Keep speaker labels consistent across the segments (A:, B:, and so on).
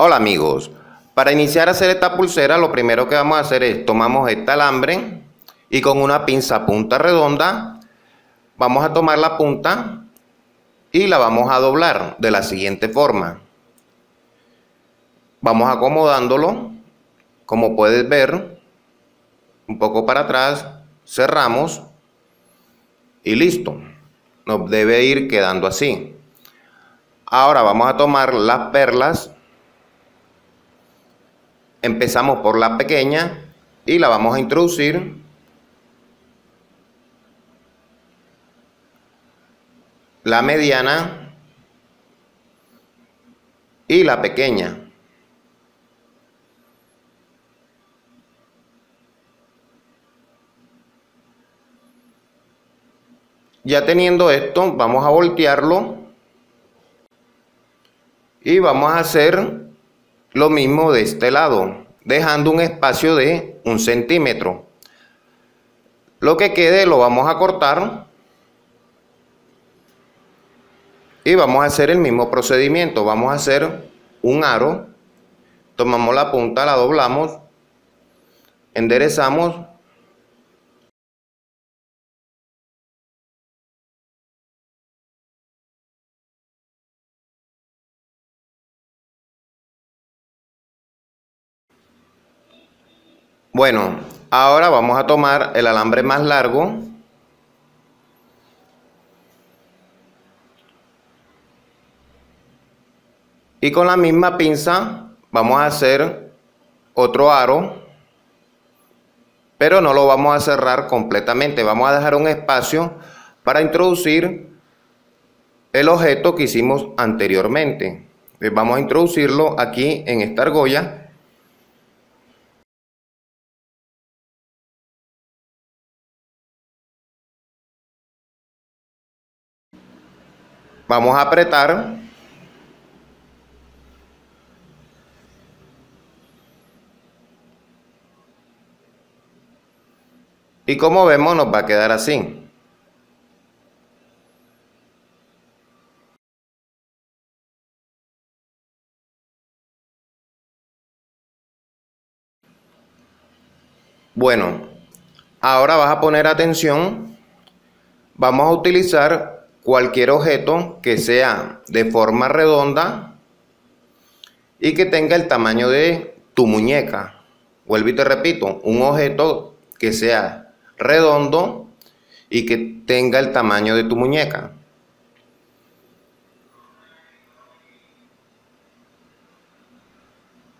A: Hola amigos, para iniciar a hacer esta pulsera lo primero que vamos a hacer es tomamos este alambre y con una pinza punta redonda vamos a tomar la punta y la vamos a doblar de la siguiente forma. Vamos acomodándolo, como puedes ver, un poco para atrás, cerramos y listo. Nos debe ir quedando así. Ahora vamos a tomar las perlas Empezamos por la pequeña y la vamos a introducir. La mediana y la pequeña. Ya teniendo esto, vamos a voltearlo y vamos a hacer lo mismo de este lado, dejando un espacio de un centímetro. Lo que quede lo vamos a cortar y vamos a hacer el mismo procedimiento. Vamos a hacer un aro, tomamos la punta, la doblamos, enderezamos Bueno, ahora vamos a tomar el alambre más largo. Y con la misma pinza vamos a hacer otro aro, pero no lo vamos a cerrar completamente. Vamos a dejar un espacio para introducir el objeto que hicimos anteriormente. Vamos a introducirlo aquí en esta argolla Vamos a apretar. Y como vemos nos va a quedar así. Bueno, ahora vas a poner atención. Vamos a utilizar cualquier objeto que sea de forma redonda y que tenga el tamaño de tu muñeca. Vuelvo y te repito, un objeto que sea redondo y que tenga el tamaño de tu muñeca.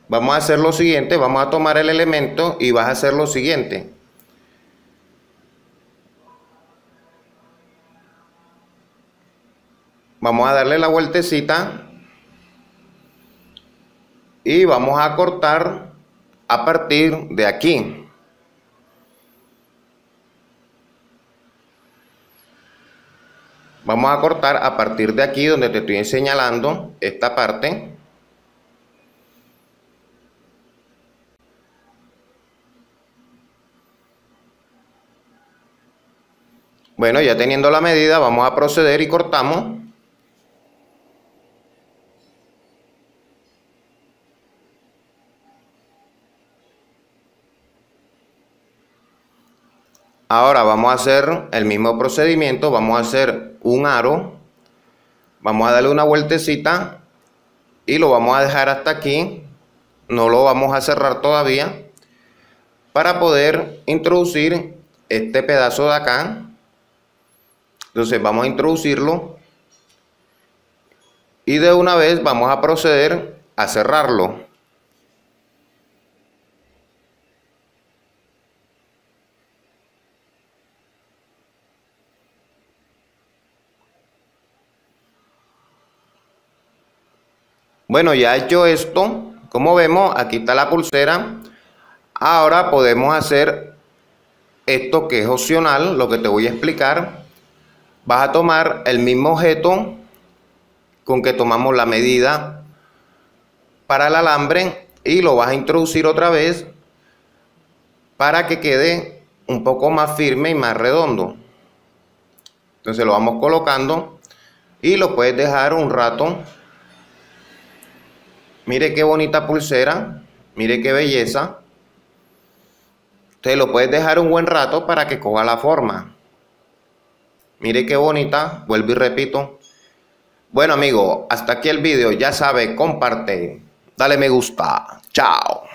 A: Vamos a hacer lo siguiente, vamos a tomar el elemento y vas a hacer lo siguiente. Vamos a darle la vueltecita y vamos a cortar a partir de aquí. Vamos a cortar a partir de aquí donde te estoy señalando esta parte. Bueno, ya teniendo la medida, vamos a proceder y cortamos. Ahora vamos a hacer el mismo procedimiento, vamos a hacer un aro, vamos a darle una vueltecita y lo vamos a dejar hasta aquí, no lo vamos a cerrar todavía, para poder introducir este pedazo de acá. Entonces vamos a introducirlo y de una vez vamos a proceder a cerrarlo. Bueno, ya hecho esto, como vemos, aquí está la pulsera. Ahora podemos hacer esto que es opcional, lo que te voy a explicar. Vas a tomar el mismo objeto con que tomamos la medida para el alambre y lo vas a introducir otra vez para que quede un poco más firme y más redondo. Entonces lo vamos colocando y lo puedes dejar un rato Mire qué bonita pulsera. Mire qué belleza. Te lo puedes dejar un buen rato para que coja la forma. Mire qué bonita. Vuelvo y repito. Bueno amigo, hasta aquí el video. Ya sabe, comparte. Dale me gusta. Chao.